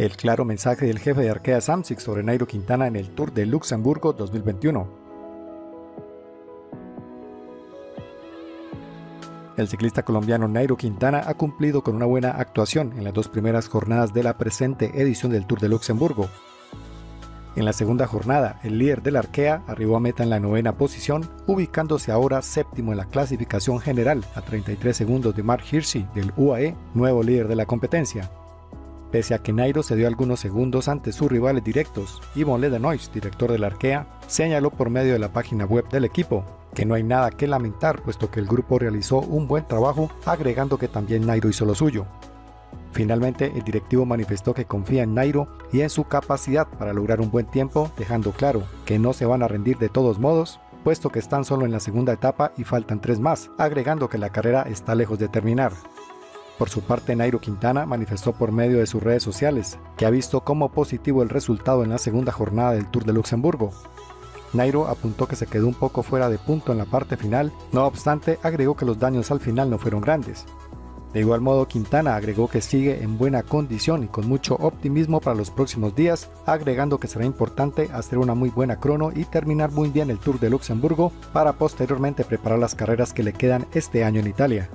El claro mensaje del jefe de Arkea Samsic sobre Nairo Quintana en el Tour de Luxemburgo 2021. El ciclista colombiano Nairo Quintana ha cumplido con una buena actuación en las dos primeras jornadas de la presente edición del Tour de Luxemburgo, en la segunda jornada, el líder del Arkea arribó a meta en la novena posición, ubicándose ahora séptimo en la clasificación general a 33 segundos de Mark Hirschi del UAE, nuevo líder de la competencia. Pese a que Nairo se dio algunos segundos ante sus rivales directos, Yvon Ledenois, director del Arkea, señaló por medio de la página web del equipo que no hay nada que lamentar puesto que el grupo realizó un buen trabajo, agregando que también Nairo hizo lo suyo. Finalmente, el directivo manifestó que confía en Nairo y en su capacidad para lograr un buen tiempo, dejando claro que no se van a rendir de todos modos, puesto que están solo en la segunda etapa y faltan tres más, agregando que la carrera está lejos de terminar. Por su parte, Nairo Quintana manifestó por medio de sus redes sociales que ha visto como positivo el resultado en la segunda jornada del Tour de Luxemburgo. Nairo apuntó que se quedó un poco fuera de punto en la parte final, no obstante agregó que los daños al final no fueron grandes, de igual modo, Quintana agregó que sigue en buena condición y con mucho optimismo para los próximos días, agregando que será importante hacer una muy buena crono y terminar muy bien el Tour de Luxemburgo para posteriormente preparar las carreras que le quedan este año en Italia.